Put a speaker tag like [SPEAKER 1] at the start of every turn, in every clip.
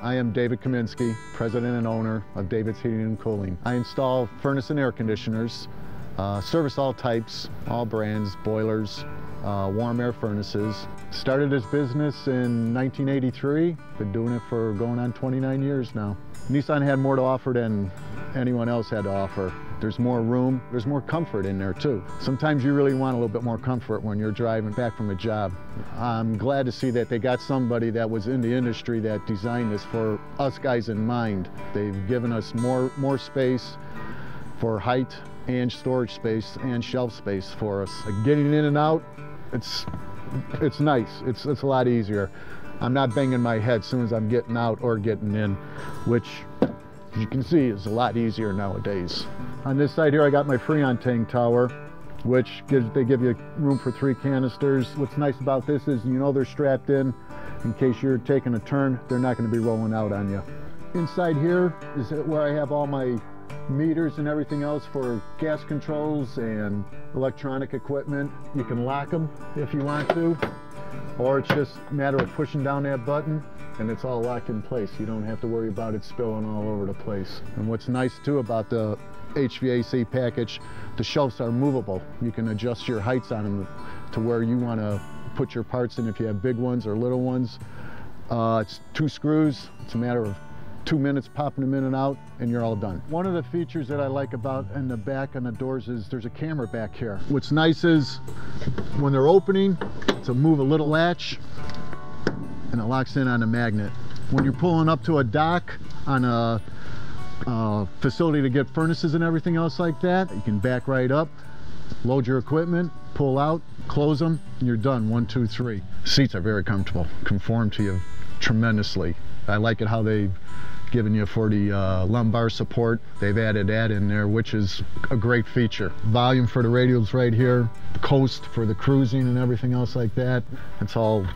[SPEAKER 1] I am David Kaminski, president and owner of David's Heating and Cooling. I install furnace and air conditioners, uh, service all types, all brands, boilers, uh, warm air furnaces. Started this business in 1983, been doing it for going on 29 years now. Nissan had more to offer than anyone else had to offer. There's more room, there's more comfort in there too. Sometimes you really want a little bit more comfort when you're driving back from a job. I'm glad to see that they got somebody that was in the industry that designed this for us guys in mind. They've given us more, more space for height and storage space and shelf space for us. Getting in and out, it's, it's nice. It's, it's a lot easier. I'm not banging my head as soon as I'm getting out or getting in, which as you can see is a lot easier nowadays. On this side here, I got my Freon tank tower, which gives, they give you room for three canisters. What's nice about this is you know they're strapped in. In case you're taking a turn, they're not gonna be rolling out on you. Inside here is where I have all my meters and everything else for gas controls and electronic equipment. You can lock them if you want to, or it's just a matter of pushing down that button and it's all locked in place. You don't have to worry about it spilling all over the place. And what's nice too about the HVAC package, the shelves are movable. You can adjust your heights on them to where you want to put your parts in if you have big ones or little ones. Uh, it's two screws. It's a matter of two minutes popping them in and out and you're all done. One of the features that I like about in the back on the doors is there's a camera back here. What's nice is when they're opening, to move a little latch and it locks in on a magnet. When you're pulling up to a dock on a, facility to get furnaces and everything else like that, you can back right up, load your equipment, pull out, close them, and you're done. One, two, three. Seats are very comfortable, conform to you tremendously. I like it how they've given you for the uh, lumbar support. They've added that in there, which is a great feature. Volume for the radials right here, coast for the cruising and everything else like that. It's all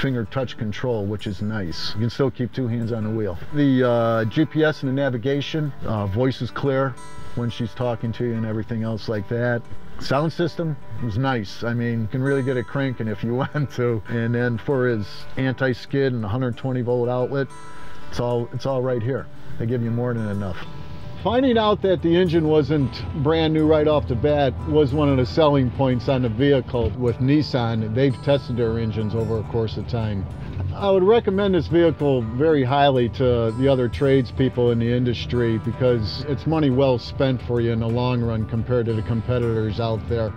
[SPEAKER 1] finger touch control, which is nice. You can still keep two hands on the wheel. The uh, GPS and the navigation, uh, voice is clear when she's talking to you and everything else like that. Sound system was nice. I mean, you can really get it cranking if you want to. And then for his anti-skid and 120 volt outlet, it's all, it's all right here. They give you more than enough. Finding out that the engine wasn't brand new right off the bat was one of the selling points on the vehicle with Nissan. They've tested their engines over a course of time. I would recommend this vehicle very highly to the other tradespeople in the industry because it's money well spent for you in the long run compared to the competitors out there.